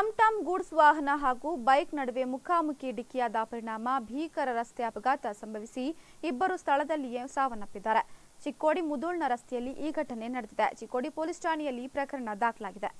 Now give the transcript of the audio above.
ಟಮ್ ಟಮ್ goods ವಾಹನ ಹಾಗೂ bike ನಡುವೆ ಮುಖಾಮುಖಿ ಡಿಕ್ಕಿಯಾದ ಪರಿಣಾಮ ಭೀಕರ ರಸ್ತೆ ಅಪಘಾತ ಸಂಭವಿಸಿ ಇಬ್ಬರು ಸ್ಥಳದಲ್ಲಿಯೇ ಸಾವನ್ನಪ್ಪಿದ್ದಾರೆ. ಚಿಕ್ಕೋಡಿ ಮುದೋಳ್ನ ರಸ್ತೆಯಲ್ಲಿ ಈ ಘಟನೆ ನಡೆದಿದೆ. ಚಿಕ್ಕೋಡಿ ಪೊಲೀಸ್ ಠಾಣೆಯಲ್ಲಿ ಪ್ರಕರಣ ದಾಖಲಾಗಿದೆ.